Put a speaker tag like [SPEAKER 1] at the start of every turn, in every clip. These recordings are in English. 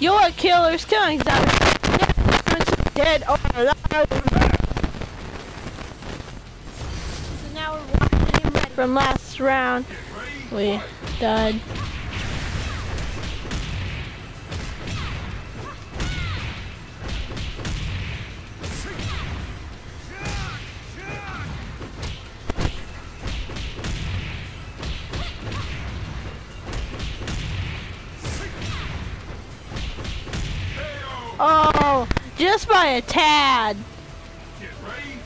[SPEAKER 1] Your killer's killing dead or alive. So now we're watching from last round. We died. Just by a tad.
[SPEAKER 2] Justice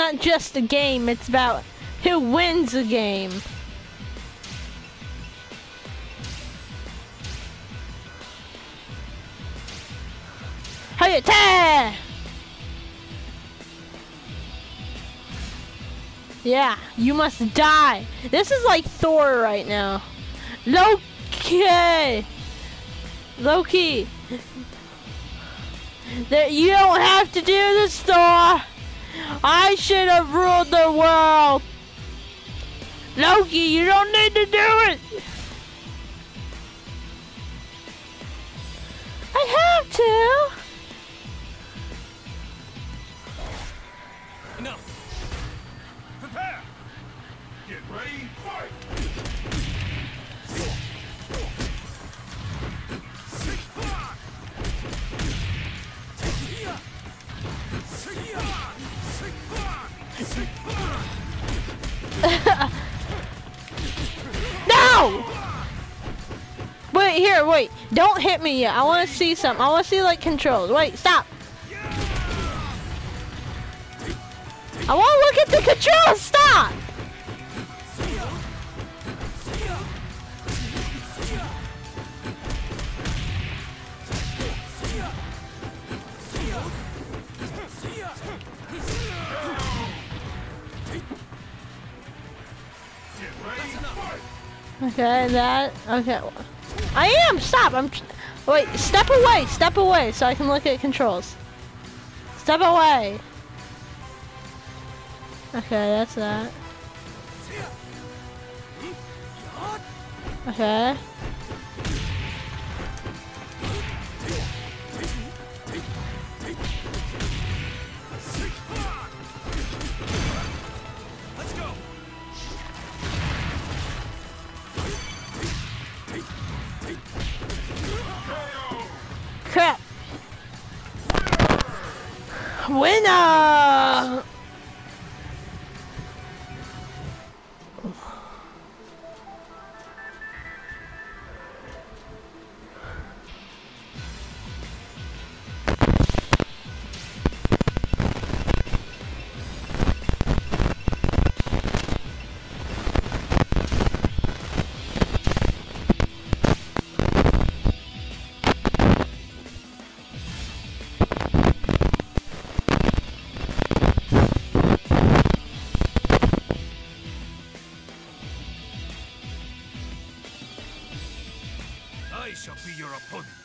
[SPEAKER 1] not just a game, it's about who wins the game. Hayate! Yeah, you must die. This is like Thor right now. Loki! Loki! That you don't have to do this, Thor! I should have ruled the world! Loki, you don't need to do it! I have to! Here, wait. Don't hit me yet. I want to see something. I want to see, like, controls. Wait, stop. I want to look at the controls. Stop! Okay, that, okay. I am, stop, I'm, wait, step away, step away so I can look at controls. Step away. Okay, that's that. Okay.
[SPEAKER 2] buena! Be your opponent.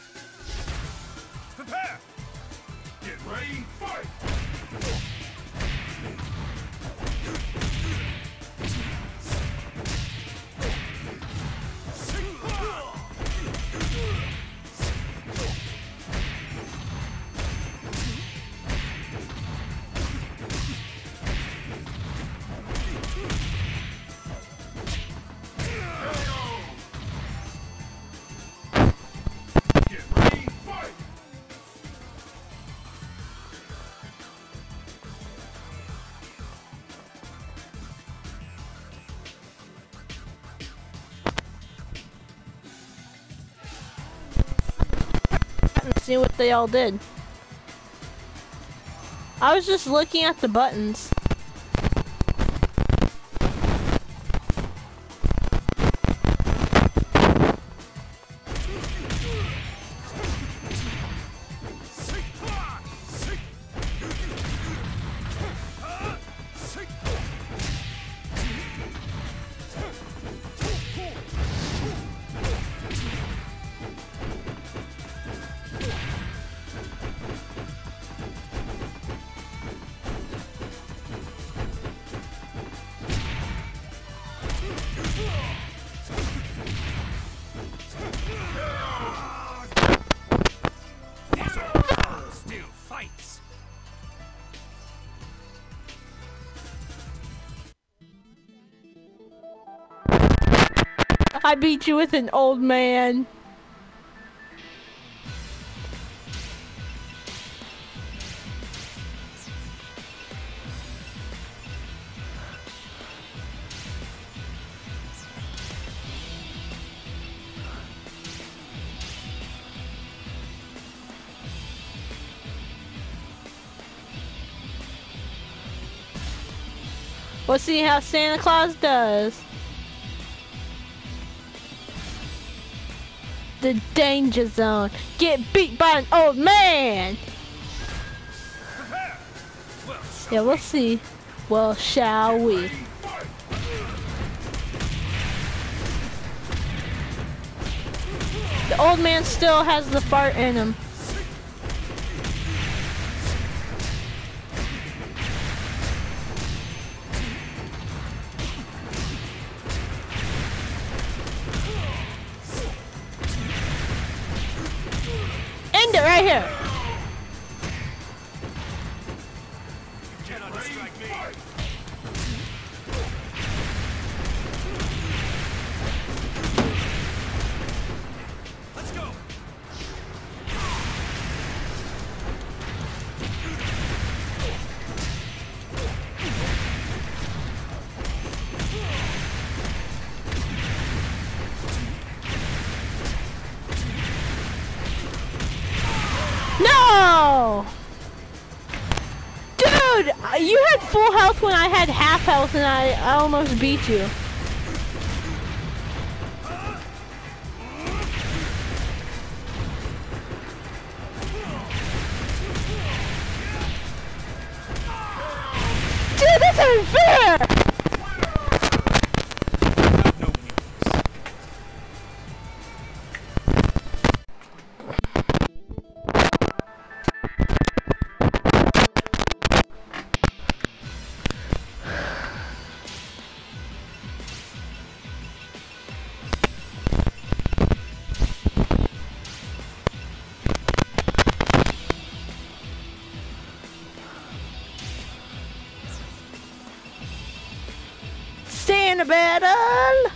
[SPEAKER 1] See what they all did. I was just looking at the buttons. I beat you with an old man. We'll see how Santa Claus does. The danger zone. Get beat by an old man.
[SPEAKER 2] Well,
[SPEAKER 1] Yeah, we'll see. Well, shall we?
[SPEAKER 2] we?
[SPEAKER 1] The old man still has the fart in him. It right here.
[SPEAKER 2] You
[SPEAKER 1] had full health when I had half health and I, I almost beat you. Dude, that's unfair! In the battle!